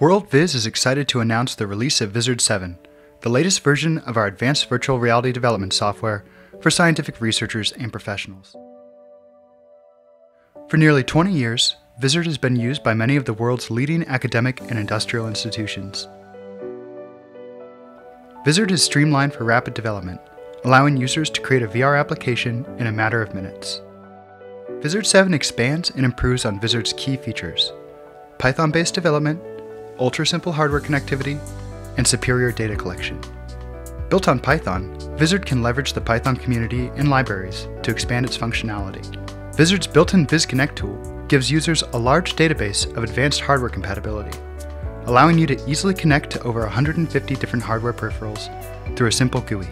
WorldViz is excited to announce the release of Vizard 7, the latest version of our advanced virtual reality development software for scientific researchers and professionals. For nearly 20 years, Vizard has been used by many of the world's leading academic and industrial institutions. Vizard is streamlined for rapid development, allowing users to create a VR application in a matter of minutes. Vizard 7 expands and improves on Vizard's key features Python based development, ultra simple hardware connectivity, and superior data collection. Built on Python, Vizard can leverage the Python community and libraries to expand its functionality. Vizard's built-in VizConnect tool gives users a large database of advanced hardware compatibility, allowing you to easily connect to over 150 different hardware peripherals through a simple GUI,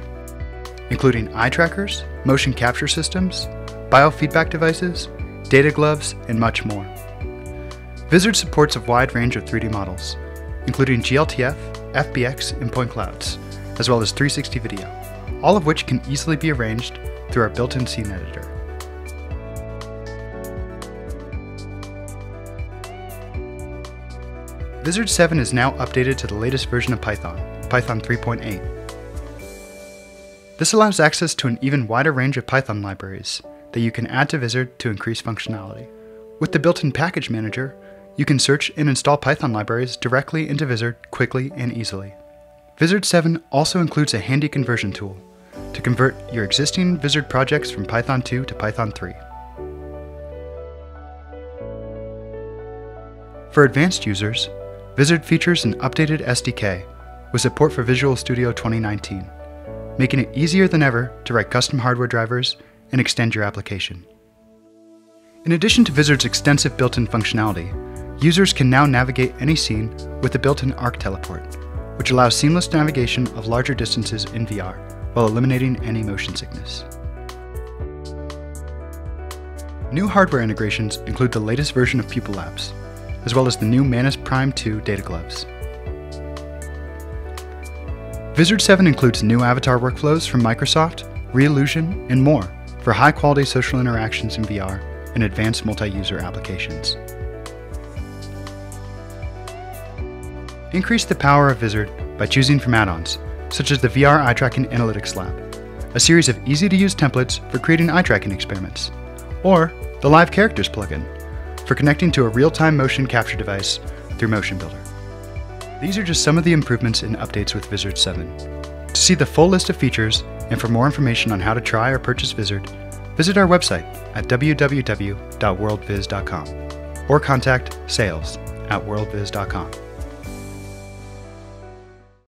including eye trackers, motion capture systems, biofeedback devices, data gloves, and much more. Vizard supports a wide range of 3D models, including GLTF, FBX, and point clouds, as well as 360 video, all of which can easily be arranged through our built-in scene editor. Vizard 7 is now updated to the latest version of Python, Python 3.8. This allows access to an even wider range of Python libraries that you can add to Vizard to increase functionality. With the built-in package manager, you can search and install Python libraries directly into Vizard quickly and easily. Vizard 7 also includes a handy conversion tool to convert your existing Vizard projects from Python 2 to Python 3. For advanced users, Vizard features an updated SDK with support for Visual Studio 2019, making it easier than ever to write custom hardware drivers and extend your application. In addition to Vizard's extensive built-in functionality, users can now navigate any scene with the built-in Arc Teleport, which allows seamless navigation of larger distances in VR while eliminating any motion sickness. New hardware integrations include the latest version of Pupil Labs, as well as the new Manus Prime 2 data gloves. Vizard 7 includes new avatar workflows from Microsoft, Reallusion, and more for high-quality social interactions in VR and advanced multi-user applications. Increase the power of Vizard by choosing from add-ons, such as the VR Eye Tracking Analytics Lab, a series of easy-to-use templates for creating eye tracking experiments, or the Live Characters plugin, for connecting to a real-time motion capture device through Motion Builder. These are just some of the improvements and updates with Vizard 7. To see the full list of features and for more information on how to try or purchase Vizard, visit our website at www.worldviz.com or contact sales at worldviz.com.